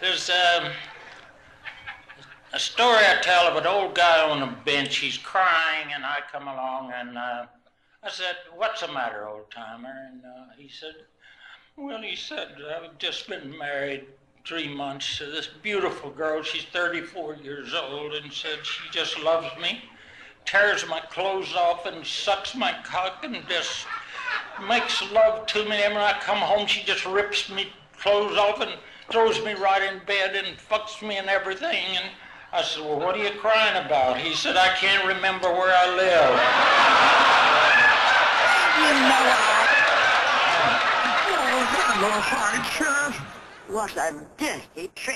There's um, a story I tell of an old guy on a bench. He's crying, and I come along and uh, I said, "What's the matter, old timer?" And uh, he said, "Well," he said, "I've just been married three months to this beautiful girl. She's 34 years old, and said she just loves me, tears my clothes off, and sucks my cock, and just makes love to me. And when I come home, she just rips me clothes off and throws me right in bed and fucks me and everything. And I said, Well, what are you crying about? He said, I can't remember where I live. You know. Oh. What a dirty trick.